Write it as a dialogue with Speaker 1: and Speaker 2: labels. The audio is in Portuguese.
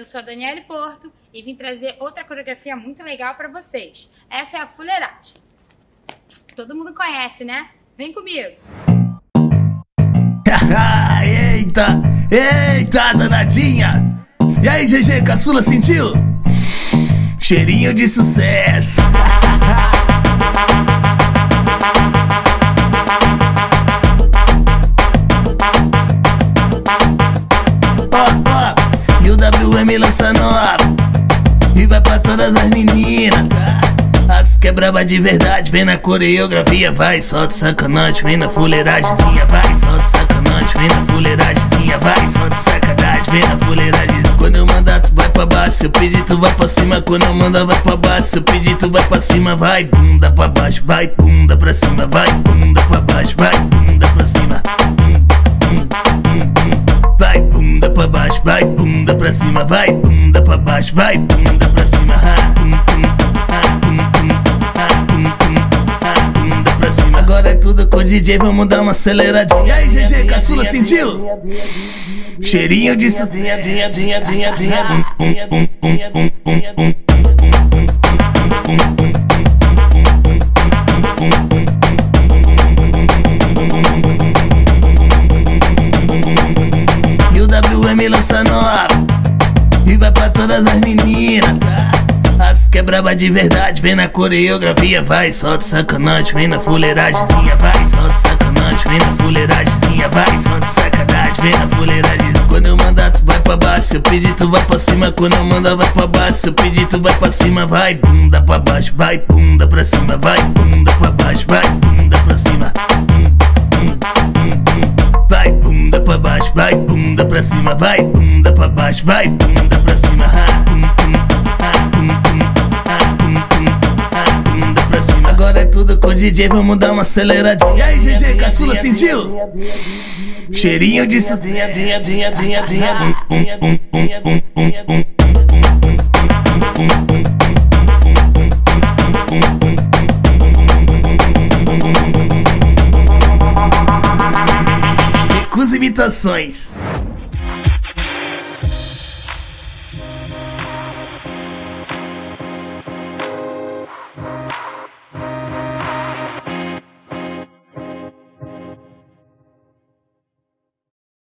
Speaker 1: Eu sou a Daniele Porto e vim trazer outra coreografia muito legal para vocês. Essa é a fuleiragem. Todo mundo conhece, né? Vem comigo.
Speaker 2: eita, eita, danadinha. E aí, GG, caçula sentiu? Cheirinho de sucesso. Que é braba de verdade, vem na coreografia, vai, solta sacanagem, vem na fuleiragemzinha, vai, solta sacanagem, vem na fuleiragemzinha, vai, solta sacanagem, vem na fuleiragem. Quando eu mandar, tu vai pra baixo, se eu pedir, tu vai pra cima. Quando eu mandar, vai pra baixo, se eu pedir, tu vai pra cima, vai, bunda pra baixo, vai, bunda pra cima, vai, bunda pra baixo, vai, bunda pra cima. Vai, bunda pra baixo, vai, bunda pra cima, vai, bunda pra baixo, vai, bunda pra cima. Tudo com o DJ, vamos dar uma aceleradinha. E aí, GG, caçula, sentiu? Cheirinho de sucinha, dinha, dinha, dinha, dinha. É braba de verdade, vem na coreografia Vai, solta sacanagem, vem na fuleiragemzinha Vai, solta sacanagem, vem na fuleiragemzinha Vai, solta sacanagem, vem na fuleiragem. Quando eu mandar tu vai pra baixo, se eu pedir tu vai pra cima. Quando eu mandar vai pra baixo, se eu pedir tu vai pra cima. Vai, bunda pra baixo, vai, bunda pra cima. Vai, bunda pra baixo, vai, bunda pra cima. Vai, bunda pra baixo, vai, bunda pra cima, vai, bunda pra baixo, vai, bunda pra cima. DJ, vamos dar uma aceleradinha. E aí, GG, caçula, sentiu? Cheirinho de sucinha, dinha, dinha, dinha, dinha. Recus imitações.